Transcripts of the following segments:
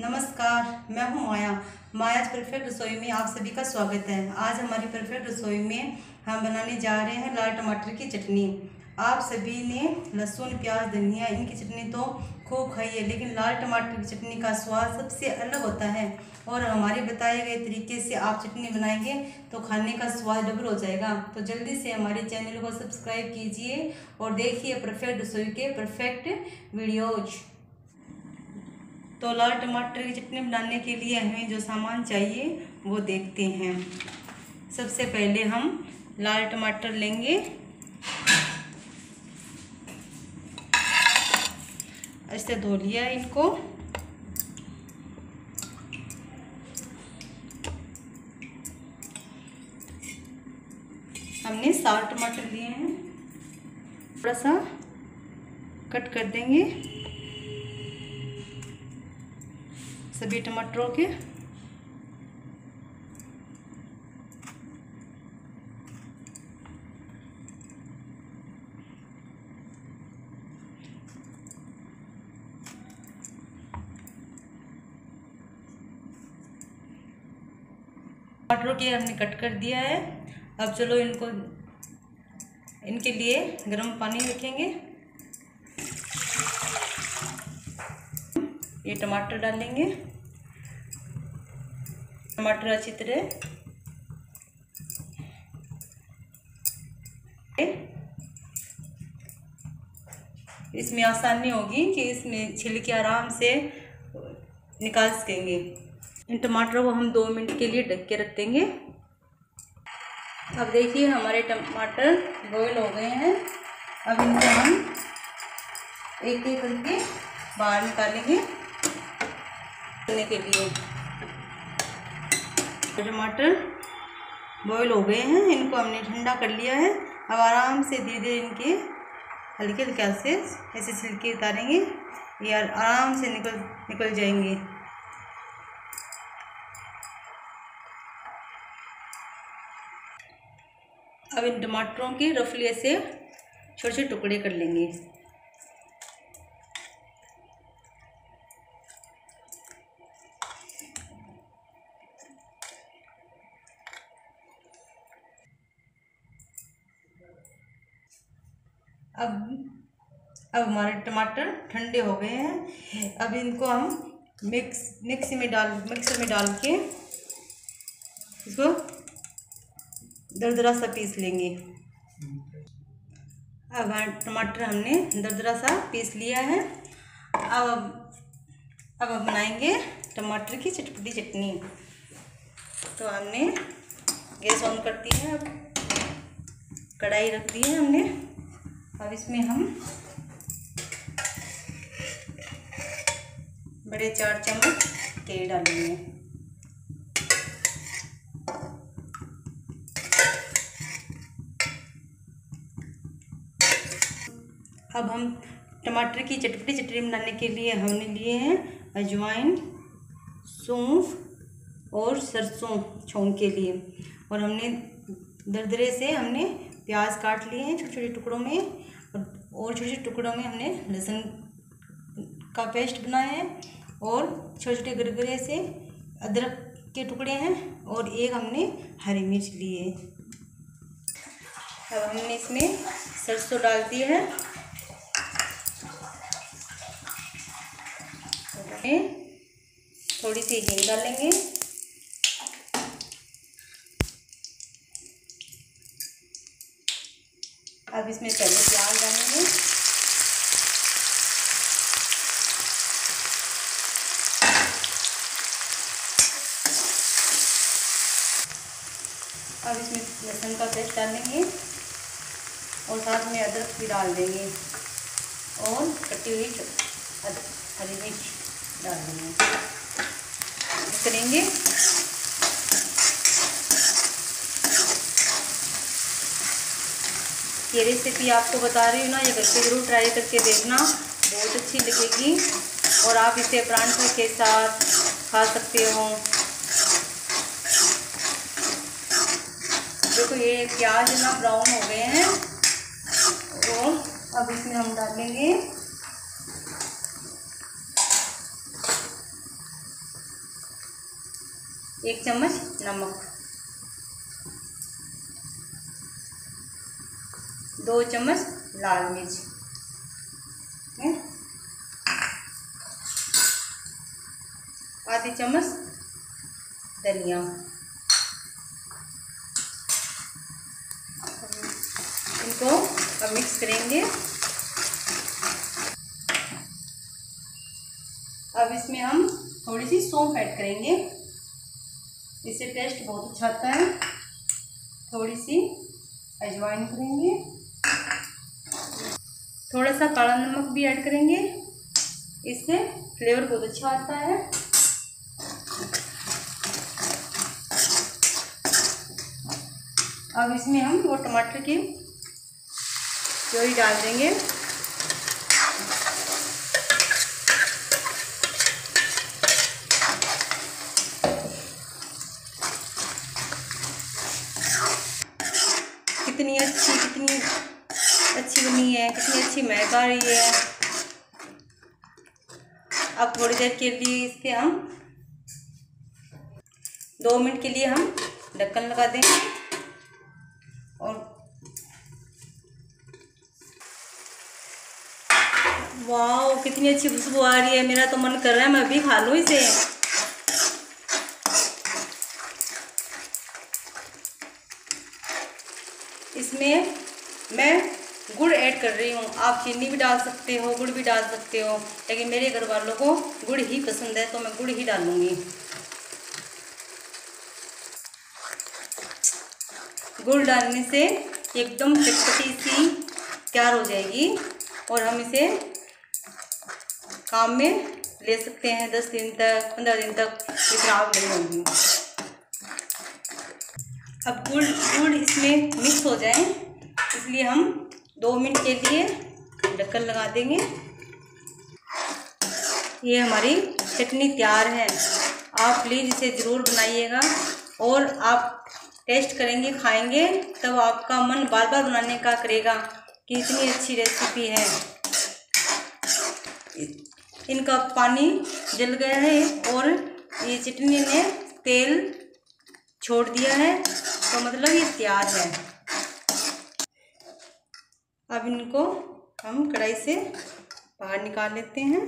नमस्कार, मैं हूँ माया। मायाज परफेक्ट रसोई में आप सभी का स्वागत है। आज हमारी परफेक्ट रसोई में हम बनाने जा रहे हैं लाल टमाटर की चटनी। आप सभी ने लहसुन, प्याज, धनिया, इनकी चटनी तो खूब खाई है, लेकिन लाल टमाटर की चटनी का स्वाद सबसे अलग होता है। और हमारे बताए गए तरीके से आप चटनी बनाएँगे तो खाने का स्वाद डबल हो जाएगा। तो जल्दी से हमारे चैनल को सब्सक्राइब कीजिए और देखिए परफेक्ट रसोई के परफेक्ट वीडियोज़ तो लाल टमाटर की चटनी बनाने के लिए हमें जो सामान चाहिए, वो देखते हैं। सबसे पहले हम लाल टमाटर लेंगे। ऐसे धो लिया इनको। हमने सात टमाटर लिए हैं। थोड़ा सा कट कर देंगे। सभी टमाटरों के। टमाटरों के हमने कट कर दिया है। अब चलो इनको, इनके लिए गर्म पानी रखेंगे। ये टमाटर डालेंगे। टमाटर अच्छी तरह। इसमें आसानी होगी कि इसमें छिलके आराम से निकाल सकेंगे। इन टमाटरों को हम दो मिनट के लिए ढक के रख देंगे अब देखिए हमारे टमाटर बॉयल हो गए हैं। अब इनको हम एक एक करके बाहर निकालेंगे। करने के लिए। टमाटर बॉयल हो गए हैं। इनको हमने ठंडा कर लिया है। अब आराम से धीरे धीरे इनके हल्के हल्के से ऐसे छिलके उतारेंगे। ये आराम से निकल निकल जाएँगे। अब इन टमाटरों के रफली ऐसे छोटे छोटे टुकड़े कर लेंगे अब अब हमारे टमाटर ठंडे हो गए हैं। अब इनको हम मिक्स, मिक्सी में डाल मिक्सर में डाल के इसको दरदरा सा पीस लेंगे। अब टमाटर हमने दरदरा सा पीस लिया है। अब अब अब बनाएँगे टमाटर की चटपटी चटनी। तो हमने गैस ऑन कर दी है, अब कढ़ाई रख दी है हमने। अब इसमें हम बड़े चार चम्मच तेल डालेंगे। अब हम टमाटर की चटपटी चटनी बनाने के लिए हमने लिए हैं अजवाइन, सौंफ और सरसों छोंक के लिए। और हमने दरदरे से हमने प्याज काट लिए हैं छोटे छोटे टुकड़ों में और छोटे छोटे टुकड़ों में हमने लहसुन का पेस्ट बनाया है। और छोटे छोटे गरगरे से अदरक के टुकड़े हैं और एक हमने हरी मिर्च लिए अब हमने इसमें सरसों डाल दी है। थोड़ी सी हींग डालेंगे। अब इसमें पहले प्याज डालेंगे। अब इसमें लहसुन का पेस्ट डालेंगे और साथ में अदरक भी डाल देंगे और कटी हुई हरी मिर्च डाल देंगे। करेंगे। ये रेसिपी आपको बता रही हूँ ना, ये घर पे ज़रूर ट्राई करके देखना, बहुत अच्छी लगेगी और आप इसे परांठा के साथ खा सकते हो। देखो ये प्याज ना ब्राउन हो गए हैं। तो अब इसमें हम डालेंगे एक चम्मच नमक। दो चम्मच लाल मिर्च। आधी चम्मच धनिया। इनको अब मिक्स करेंगे। अब इसमें हम थोड़ी सी सौंफ ऐड करेंगे। इससे टेस्ट बहुत अच्छा आता है। थोड़ी सी अजवाइन करेंगे। थोड़ा सा काला नमक भी ऐड करेंगे। इससे फ्लेवर बहुत अच्छा आता है। अब इसमें हम वो टमाटर की प्योरी डाल देंगे। कितनी अच्छी कितनी अच्छी बनी है, कितनी अच्छी महक आ रही है। अब थोड़ी देर के लिए इस पर हम दो मिनट के लिए हम ढक्कन लगा देंगे और वाह कितनी अच्छी खुशबू आ रही है। मेरा तो मन कर रहा है, मैं भी खा लूँ इसे। इसमें मैं गुड़ ऐड कर रही हूँ। आप चीनी भी डाल सकते हो, गुड़ भी डाल सकते हो, लेकिन मेरे घर वालों को गुड़ ही पसंद है तो मैं गुड़ ही डालूँगी। गुड़ डालने से एकदम चटपटी सी, तैयार हो जाएगी, और हम इसे काम में ले सकते हैं, दस दिन तक, पंद्रह दिन तक ये खराब नहीं होगी। अब गुड़ गुड़ इसमें मिक्स हो जाए, इसलिए हम दो मिनट के लिए ढक्कन लगा देंगे। ये हमारी चटनी तैयार है। आप प्लीज़ इसे ज़रूर बनाइएगा और आप टेस्ट करेंगे, खाएँगे, तब आपका मन बार बार बनाने का करेगा कि इतनी अच्छी रेसिपी है। इनका पानी जल गया है और ये चटनी ने तेल छोड़ दिया है तो मतलब ये तैयार है। अब इनको हम कढ़ाई से बाहर निकाल लेते हैं,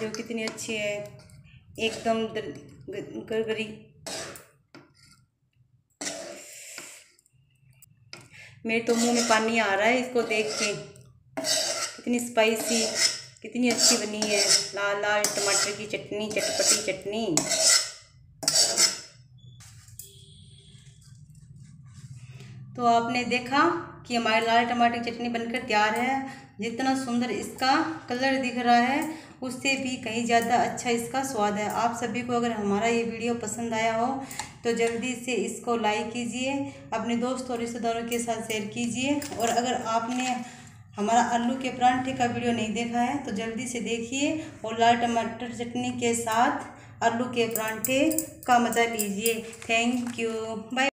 जो कितनी अच्छी है, एकदम गरगरी। मेरे तो मुँह में पानी आ रहा है, इसको देख के। कितनी स्पाइसी कितनी अच्छी बनी है। लाल लाल टमाटर की चटनी, चटपटी चटनी। तो आपने देखा कि हमारी लाल टमाटर की चटनी बनकर तैयार है। जितना सुंदर इसका कलर दिख रहा है, उससे भी कहीं ज़्यादा अच्छा इसका स्वाद है। आप सभी को अगर हमारा ये वीडियो पसंद आया हो तो जल्दी से इसको लाइक कीजिए, अपने दोस्त और रिश्तेदारों के साथ शेयर कीजिए। और अगर आपने हमारा आलू के परांठे का वीडियो नहीं देखा है तो जल्दी से देखिए और लाल टमाटर चटनी के साथ आलू के परांठे का मज़ा लीजिए। Thank you bye